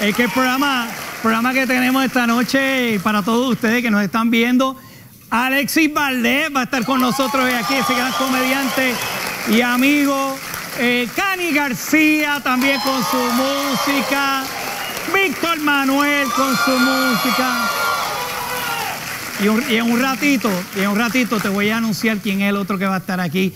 Es que el programa, programa que tenemos esta noche para todos ustedes que nos están viendo, Alexis Valdés va a estar con nosotros hoy aquí, ese gran comediante y amigo. Eh, Cani García también con su música. Víctor Manuel con su música. Y, y en un ratito, y en un ratito te voy a anunciar quién es el otro que va a estar aquí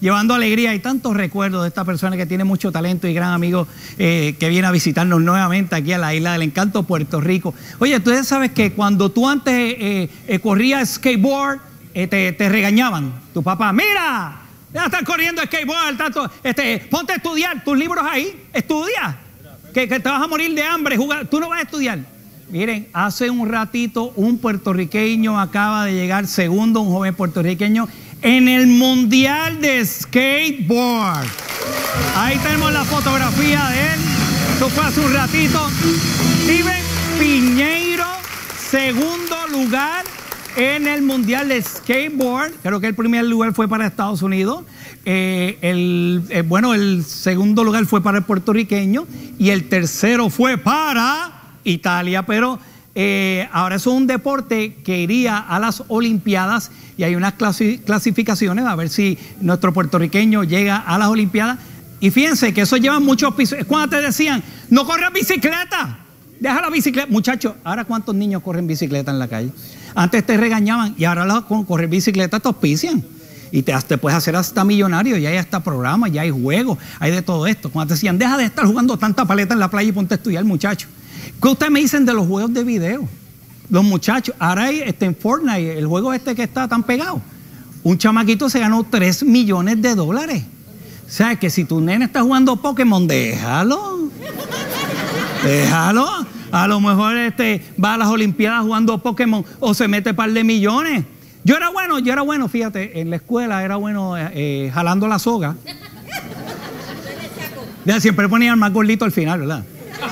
llevando alegría y tantos recuerdos de esta persona que tiene mucho talento y gran amigo eh, que viene a visitarnos nuevamente aquí a la isla del encanto, Puerto Rico. Oye, tú ya sabes que cuando tú antes eh, eh, corrías skateboard, eh, te, te regañaban. Tu papá, mira, ya están corriendo skateboard, tanto, este, ponte a estudiar, tus libros ahí, estudia, que, que te vas a morir de hambre, jugar, tú no vas a estudiar. Miren, hace un ratito un puertorriqueño acaba de llegar segundo, un joven puertorriqueño, en el Mundial de Skateboard. Ahí tenemos la fotografía de él. Esto fue hace un ratito. Steven Piñeiro, segundo lugar en el Mundial de Skateboard. Creo que el primer lugar fue para Estados Unidos. Eh, el, eh, bueno, el segundo lugar fue para el puertorriqueño y el tercero fue para Italia, pero eh, ahora es un deporte que iría a las Olimpiadas y hay unas clasi- clasificaciones a ver si nuestro puertorriqueño llega a las Olimpiadas. Y fíjense que eso lleva muchos pisos. Cuando te decían, no corras bicicleta, deja la bicicleta. Muchachos, ahora cuántos niños corren bicicleta en la calle. Antes te regañaban y ahora la- con correr bicicleta te auspician. Y te, puedes hacer hasta millonario, ya hay hasta programas, ya hay juegos, hay de todo esto. Cuando te decían, deja de estar jugando tanta paleta en la playa y ponte a estudiar, muchacho. ¿Qué ustedes me dicen de los juegos de video? Los muchachos, ahora hay este, en Fortnite, el juego este que está tan pegado, un chamaquito se ganó 3 millones de dólares. O sea, que si tu nene está jugando Pokémon, déjalo. Déjalo. A lo mejor este, va a las Olimpiadas jugando Pokémon o se mete par de millones. Yo era bueno, yo era bueno, fíjate, en la escuela era bueno eh, eh, jalando la soga. Ya siempre ponía al más gordito al final, ¿verdad?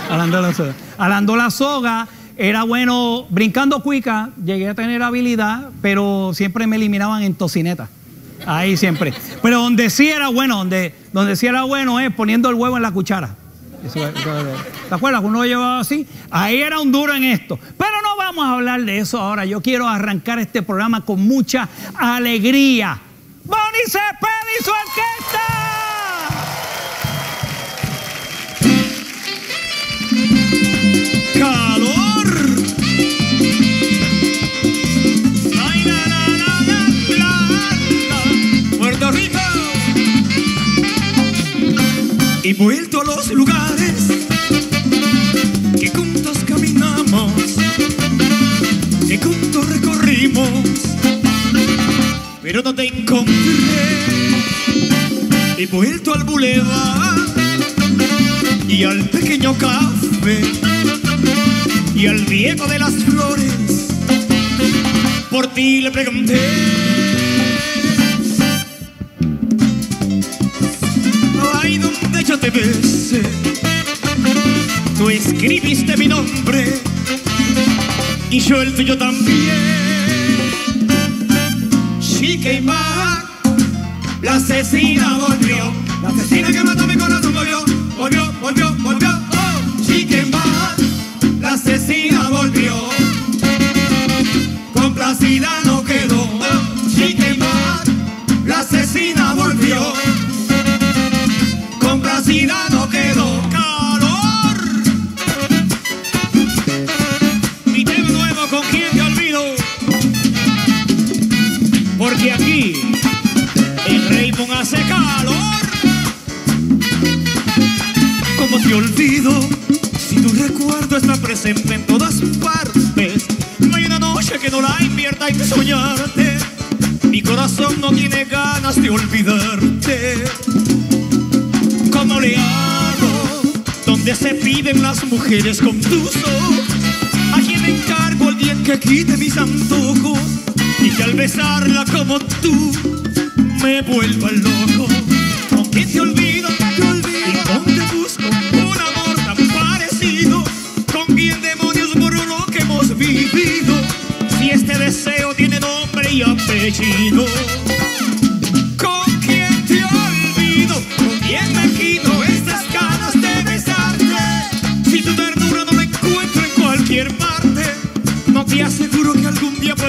Jalando la soga. Jalando la soga, era bueno brincando cuica, llegué a tener habilidad, pero siempre me eliminaban en tocineta. Ahí siempre. Pero donde sí era bueno, donde, donde sí era bueno es poniendo el huevo en la cuchara. ¿Te acuerdas? Uno lo llevaba así. Ahí era un duro en esto. Pero vamos a hablar de eso ahora. Yo quiero arrancar este programa con mucha alegría. ¡Bonnie Cepeda y su orquesta! calor. Puerto Rico. Y vuelto a los lugares pero no te encontré. He vuelto al bulevar y al pequeño café y al viejo de las flores. Por ti le pregunté. Ay, donde yo te besé, tú escribiste mi nombre y yo el tuyo también. Chiqueima, la asesina volvió, la asesina que mató mi corazón volvió, volvió, volvió, volvió. Oh, Chiqueima, piden las mujeres con tus ojos? ¿A quién encargo el día en que quite mis antojos? Y que al besarla como tú me vuelva loco. ¿Con quién te olvido? Te olvido. ¿Y dónde busco un amor tan parecido? ¿Con quién demonios borro lo que hemos vivido? Si este deseo tiene nombre y apellido.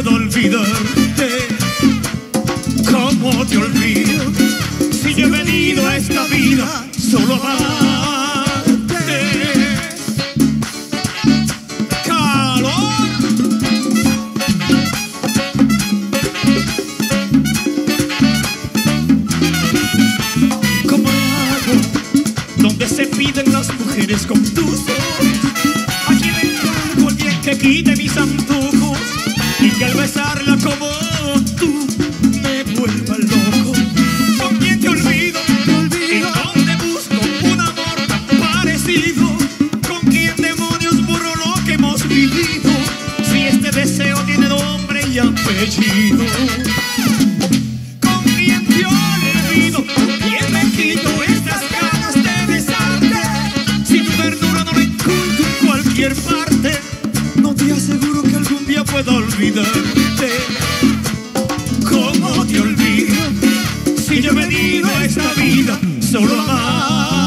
Puedo olvidarte. ¿Cómo te olvido? Si yo he venido a esta vida solo a y apellido. ¿Con quién te olvido? ¿Con quién me quito estas ganas de besarte? Si tu ternura no la encuentro en cualquier parte, no te aseguro que algún día pueda olvidarte. ¿Cómo te olvido? Si yo he venido a esta vida solo a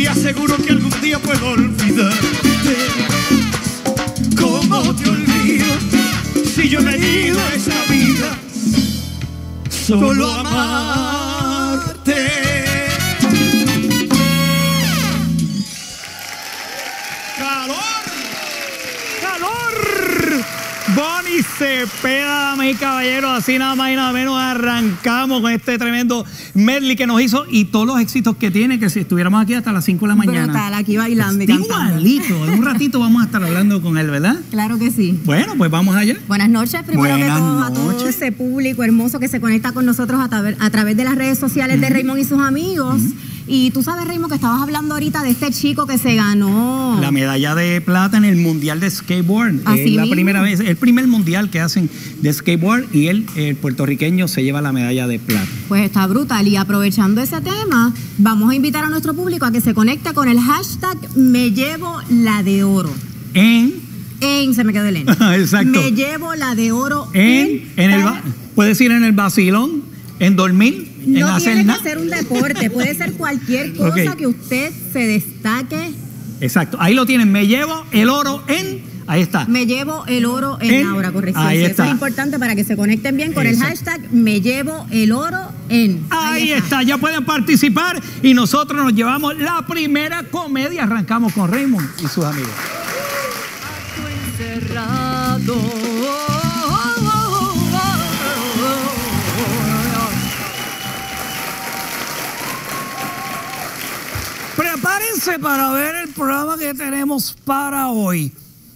te aseguro que algún día puedo olvidarte. ¿Cómo te olvido si yo he venido a esta vida solo amarte? Bonnie Cepeda, mi caballero, así nada más y nada menos arrancamos con este tremendo medley que nos hizo y todos los éxitos que tiene, que si estuviéramos aquí hasta las 5 de la mañana. Brutal, aquí bailando y igualito. En un ratito vamos a estar hablando con él, ¿verdad? Claro que sí. Bueno, pues vamos allá. Buenas noches, primero Buenas que todo a todo noches. ese público hermoso que se conecta con nosotros a través de las redes sociales de Raymond y sus amigos. Y tú sabes, Raymond, que estabas hablando ahorita de este chico que se ganó. La medalla de plata en el Mundial de Skateboard. Así es la mismo. primera vez, el primer mundial que hacen de skateboard y él, el puertorriqueño, se lleva la medalla de plata. Pues está brutal. Y aprovechando ese tema, vamos a invitar a nuestro público a que se conecte con el hashtag Me llevo la de oro. En, En, se me quedó el en. Exacto. Me llevo la de oro en, en el, ba- puedes ir en el vacilón, en dormir, en No hacer tiene que ser un deporte, puede ser cualquier cosa que usted se destaque. Exacto, ahí lo tienen. Me llevo el oro en, ahí está. Me llevo el oro en, En- Aura, corrección. ahí Sí, Eso está. es importante para que se conecten bien con Exacto. el hashtag Me llevo el oro en. Ahí está, ya pueden participar y nosotros nos llevamos la primera comedia. Arrancamos con Raymond y sus amigos. Prepárense para ver el programa que tenemos para hoy.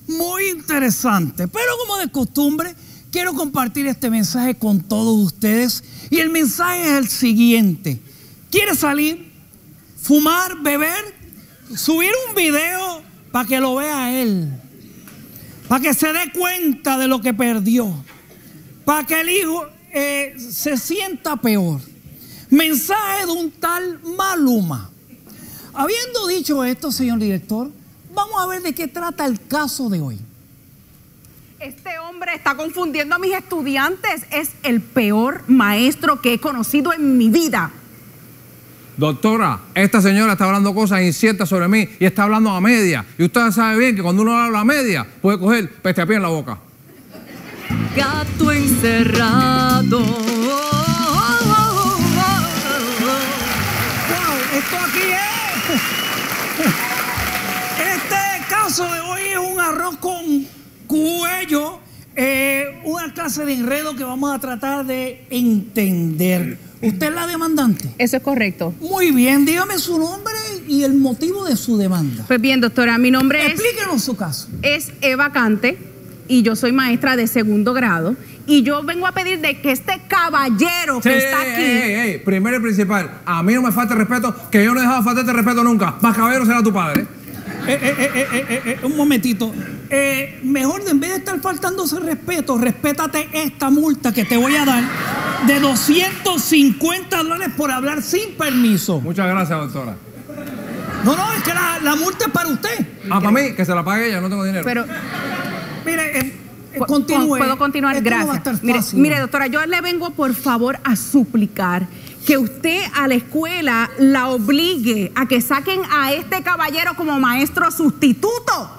Muy interesante, pero como de costumbre, quiero compartir este mensaje con todos ustedes. Y el mensaje es el siguiente. ¿Quiere salir? ¿Fumar? ¿Beber? Subir un video para que lo vea él. Para que se dé cuenta de lo que perdió. Para que el hijo eh, se sienta peor. Mensaje de un tal Maluma. Habiendo dicho esto, señor director, vamos a ver de qué trata el caso de hoy. Este hombre está confundiendo a mis estudiantes. Es el peor maestro que he conocido en mi vida. Doctora, esta señora está hablando cosas inciertas sobre mí y está hablando a media. Y usted sabe bien que cuando uno habla a media puede coger peste a pie en la boca. Gato encerrado. Wow, esto aquí caso de hoy es un arroz con cuello, eh, una clase de enredo que vamos a tratar de entender. ¿Usted es la demandante? Eso es correcto. Muy bien, dígame su nombre y el motivo de su demanda. Pues bien, doctora, mi nombre es, Explíquenos su caso. es Eva Cante y yo soy maestra de segundo grado. Y yo vengo a pedir de que este caballero que está aquí. ey, ey, ey, primero y principal, a mí no me falta respeto, que yo no he dejado faltarte respeto nunca. Más caballero será tu padre. Eh, eh, eh, eh, eh, eh, un momentito. Eh, mejor en vez de estar faltándose respeto, respétate esta multa que te voy a dar de 250 dólares por hablar sin permiso. Muchas gracias, doctora. No, no, es que la, la multa es para usted. Ah, para mí, que se la pague ella, no tengo dinero. Pero Mire, continúe. puedo continuar, Esto no va a gracias. estar mire, fácil. mire, doctora, yo le vengo por favor a suplicar que usted a la escuela la obligue a que saquen a este caballero como maestro sustituto.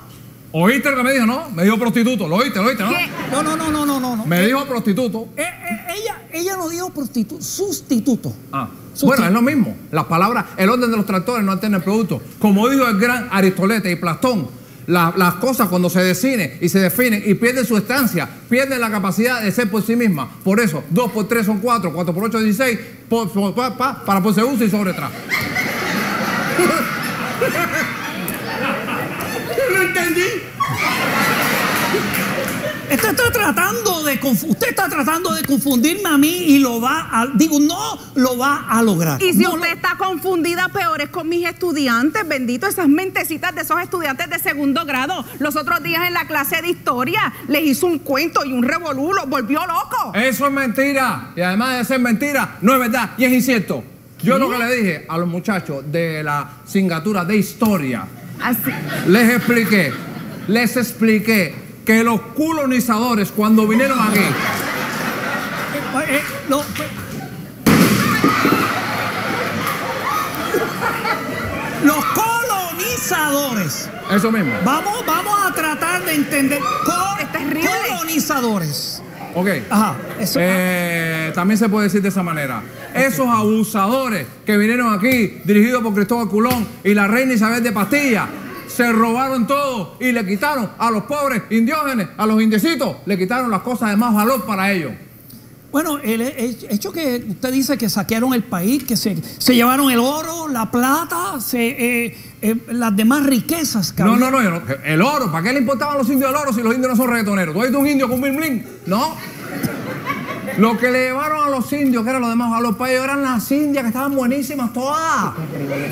¿Oíste lo que me dijo, no? Me dijo prostituto, ¿lo oíste, lo oíste, no? ¿Qué? No, no, no, no, no, no. no. Me dijo prostituto. Eh, eh, ella, ella no dijo prostituto, sustituto. Ah. Susti- Bueno, es lo mismo. Las palabras, el orden de los tractores no alterna el producto. Como dijo el gran Aristolete y Platón, la- las cosas cuando se deciden y se definen y pierden su estancia, pierden la capacidad de ser por sí mismas. Por eso, 2 por 3 son 4, 4 por 8 es 16, por, por- pa- pa- para por se usa y sobre atrás. Entendí. Usted está tratando de usted está tratando de confundirme a mí y lo va a digo no lo va a lograr. Y si No usted lo- está confundida, peor es con mis estudiantes, bendito, esas mentecitas de esos estudiantes de segundo grado. Los otros días en la clase de historia les hizo un cuento y un revolú, los volvió locos. Eso es mentira. Y además de ser mentira, no es verdad y es incierto. Yo lo que le dije a los muchachos de la singatura de historia, Así. les expliqué, les expliqué que los colonizadores cuando vinieron aquí, Eh, eh, lo- los colonizadores. eso mismo. Vamos, vamos a tratar de entender. Co- Es terrible. colonizadores. Ok. Ajá. Eso, Eh, también se puede decir de esa manera. Esos abusadores que vinieron aquí, dirigidos por Cristóbal Culón y la reina Isabel de Pastilla, se robaron todo y le quitaron a los pobres indígenas, a los indiecitos, le quitaron las cosas de más valor para ellos. Bueno, el, he- hecho que usted dice que saquearon el país, que se, se llevaron el oro, la plata, se, eh, eh, las demás riquezas. que No, había. no, no. El oro, ¿para qué le importaban los indios el oro si los indios no son reggaetoneros? ¿Tú has visto un indio con bling bling? No. Lo que le llevaron a los indios, que eran los demás, a los países, eran las indias que estaban buenísimas todas.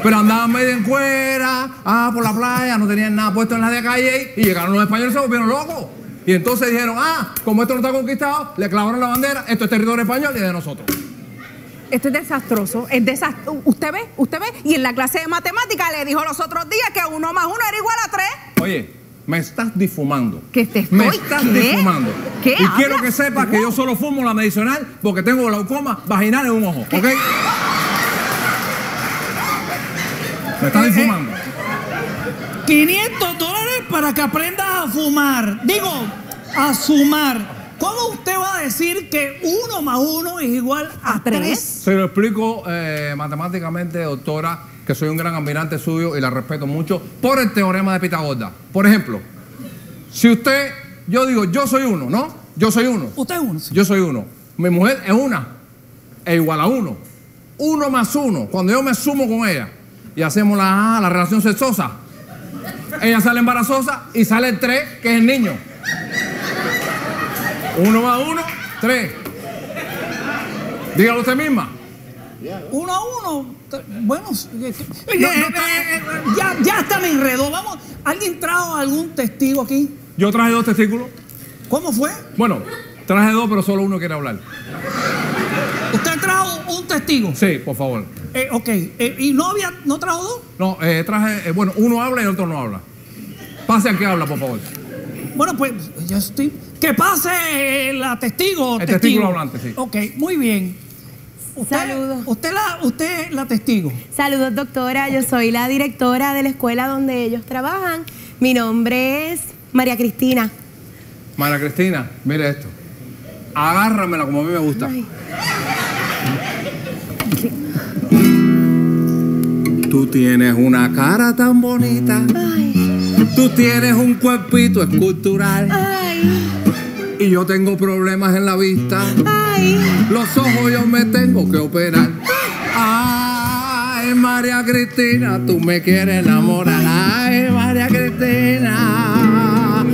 Pero andaban medio en cuera, ah, por la playa, no tenían nada puesto en la de calle y llegaron los españoles y se volvieron locos. Y entonces dijeron, ah, como esto no está conquistado, le clavaron la bandera, esto es territorio español y es de nosotros. Esto es desastroso, es desastroso. ¿Usted ve? ¿Usted ve? Y en la clase de matemática le dijo los otros días que uno más uno era igual a tres. Oye, me estás difumando. ¿Que te Me estoy estás qué? difumando. ¿Qué Y quiero que sepas que yo solo fumo la medicinal porque tengo glaucoma vaginal en un ojo, ¿ok? Me estás difumando. 500 dólares para que aprendas a fumar. Digo, a sumar. ¿Cómo usted va a decir que uno más uno es igual a, ¿A tres? tres? Se lo explico eh, matemáticamente, doctora, que soy un gran admirante suyo y la respeto mucho por el teorema de Pitagorda. Por ejemplo, si usted, yo digo, yo soy uno, ¿no? Yo soy uno. Usted es uno. sí. Yo soy uno. Mi mujer es una. Es igual a uno. Uno más uno. Cuando yo me sumo con ella y hacemos la, la relación sexosa, ella sale embarazosa y sale el tres, que es el niño. Uno más uno, tres. Dígalo usted misma. Uno a uno. Bueno, ya, ya está me enredó. Vamos, ¿alguien trajo algún testigo aquí? Yo traje dos testículos. ¿Cómo fue? Bueno, traje dos, pero solo uno quiere hablar. Usted trajo un testigo. Sí, por favor. Eh, ok. eh, ¿Y no había, no trajo dos? No, eh, traje, eh, bueno, uno habla y el otro no habla. Pase al que habla, por favor. Bueno, pues yo estoy. Que pase la testigo. El testículo hablante, sí. Ok, muy bien. Usted, Saludos. Usted la, usted la testigo. Saludos, doctora. Yo soy la directora de la escuela donde ellos trabajan. Mi nombre es María Cristina. María Cristina, mire esto. Agárramela como a mí me gusta. Ay. Tú tienes una cara tan bonita Ay, Tú tienes un cuerpito escultural Ay, y yo tengo problemas en la vista. ay. Los ojos yo me tengo que operar. Ay, María Cristina, tú me quieres enamorar. Ay, María Cristina.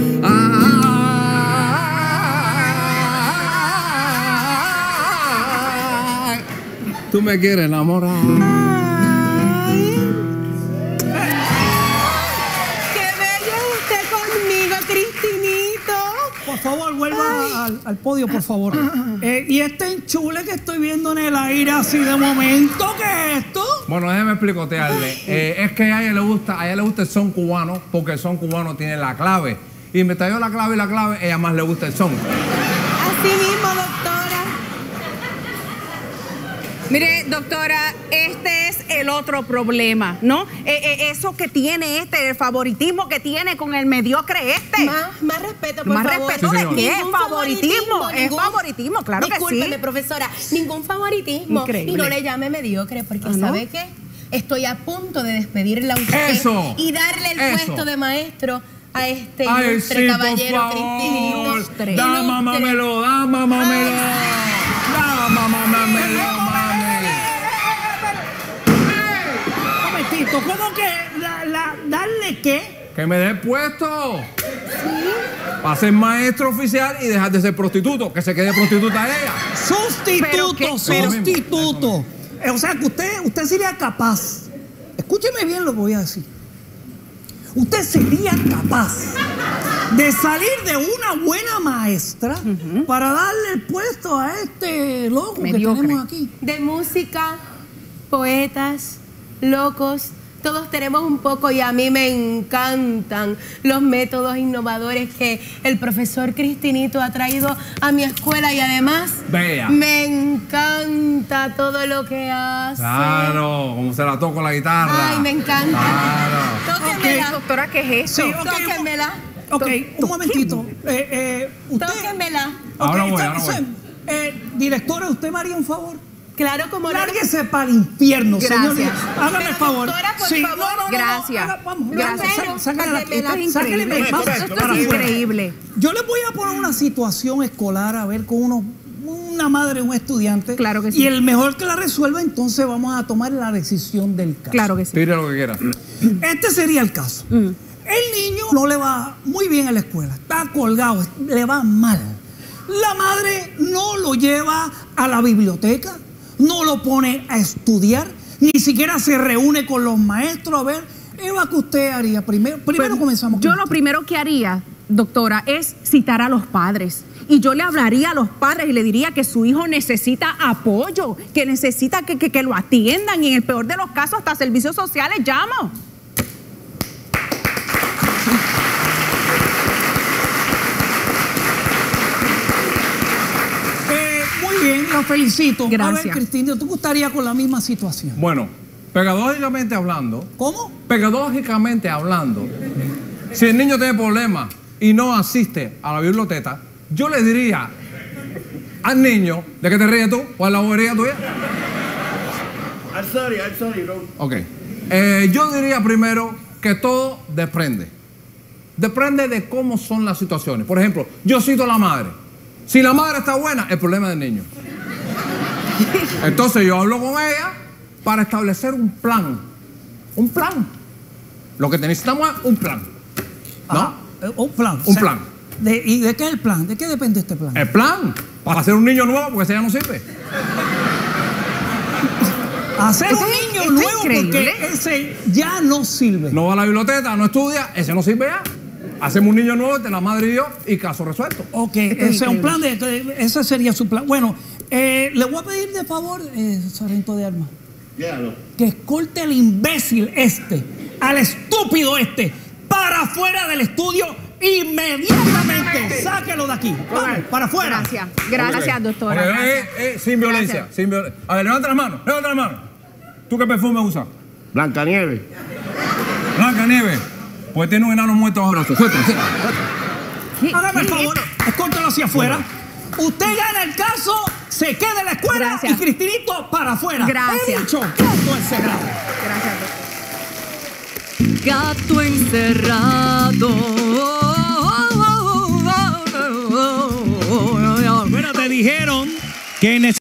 Ay, tú me quieres enamorar. Por favor, vuelva al, al podio, por favor. Eh, y este enchule que estoy viendo en el aire así de momento, ¿qué es esto? Bueno, déjeme explicotearle. Eh, es que a ella le gusta, a ella le gusta el son cubano, porque el son cubano tiene la clave. Y me trayó la clave y la clave, ella más le gusta el son. Así mismo, doctora. Mire, doctora, este es el otro problema, ¿no? Eh, eh, eso que tiene este, el favoritismo que tiene con el mediocre este. Más, más respeto, por Más favor. respeto Sí, de qué es Ningún favoritismo, es ningún- favoritismo, claro que Discúlpeme, sí. profesora, ningún favoritismo. Increíble. Y no le llame mediocre, porque Ah, ¿no? ¿sabe qué? Estoy a punto de despedirla a usted Eso. y darle el Eso. puesto de maestro a este Ay, ilustre sí, caballero por favor. Cristinito. Da, Ilustre. mamamelo, ¿cómo que la- la- darle qué? Que me dé el puesto. Para ser maestro oficial y dejar de ser prostituto. Que se quede prostituta ella. Sustituto, ¿Pero qué? Pero- sustituto. Eh, O sea que usted, usted sería capaz. Escúcheme bien lo que voy a decir. Usted sería capaz de salir de una buena maestra para darle el puesto a este loco Mediocre. que tenemos aquí. De música, poetas, locos, todos tenemos un poco y a mí me encantan los métodos innovadores que el profesor Cristinito ha traído a mi escuela y además me encanta todo lo que hace. Claro, como se la toco la guitarra. Ay, me encanta. Claro. Tóquemela. Doctora, ¿qué es eso? Sí, ok. Tóquemela. Ok, un momentito. Eh, eh, usted, Tóquemela. Ok, Ahora voy, está- ahora voy. eh, directora, ¿usted me haría un favor? Claro, como no. Lárguese para el infierno, Gracias. señor. Hágame el favor. doctora, por Sí, favor. no, no, no, Gracias. haga- vamos, Gracias. vamos, sá- sáquele la- Sáquemela. sáquele- Esto es increíble. vamos, Esto es para increíble. Yo les voy a poner una situación escolar a ver con uno, una madre, un estudiante. Claro que sí. Y el mejor que la resuelva, entonces vamos a tomar la decisión del caso. Claro que sí. Tire lo que quiera. Este sería el caso. El niño no le va muy bien a la escuela, está colgado, le va mal. La madre no lo lleva a la biblioteca, no lo pone a estudiar, ni siquiera se reúne con los maestros a ver. Eva, ¿qué usted haría? Primero, primero Pues, comenzamos Yo con lo usted. primero que haría, doctora, es citar a los padres. Y yo le hablaría a los padres y le diría que su hijo necesita apoyo, que necesita que, que- que lo atiendan y en el peor de los casos hasta servicios sociales llamo. Eh, muy bien, lo felicito. A ver, Gracias. Cristina, ¿tú gustaría con la misma situación? Bueno, pedagógicamente hablando, ¿Cómo? pedagógicamente hablando, si el niño tiene problemas y no asiste a la biblioteca, yo le diría al niño, ¿de qué te ríes tú? ¿Cuál es la bobería tuya? I'm sorry, I'm sorry, bro. Ok. Eh, yo diría primero que todo depende. Depende de cómo son las situaciones. Por ejemplo, yo cito a la madre. Si la madre está buena, el problema es del niño. Entonces yo hablo con ella para establecer un plan. Un plan. Lo que necesitamos es un plan. ¿No? Eh, un plan. Un plan. de- ¿Y de qué es el plan? ¿De qué depende este plan? El plan. Para hacer un niño nuevo, porque ese ya no sirve. Hacer un niño nuevo increíble. porque ese ya no sirve. No va a la biblioteca, no estudia, ese no sirve ya. Hacemos un niño nuevo entre la madre y yo y caso resuelto. Ok, ese es un plan de, ese sería su plan. Bueno, eh, le voy a pedir de favor, eh, sargento de armas, que escolte al imbécil este, al estúpido este, para afuera del estudio inmediatamente. Sáquelo de aquí. Vamos, para afuera. Gracias, gracias, Ok. doctora. Gracias. eh, eh, sin violencia, Gracias. sin violencia. A ver, levanta las manos, levanta las manos. ¿Tú qué perfume usas? Blancanieves. Blanca Nieve. Pues tiene un enano muerto bajo suelta. ¿Qué- Hágame el favor, esto? escórtelo hacia afuera. Usted gana el caso, se queda en la escuela Gracias. y Cristinito para afuera. Gracias. He dicho, punto ese grado. Gracias, gato encerrado. Bueno, te dijeron que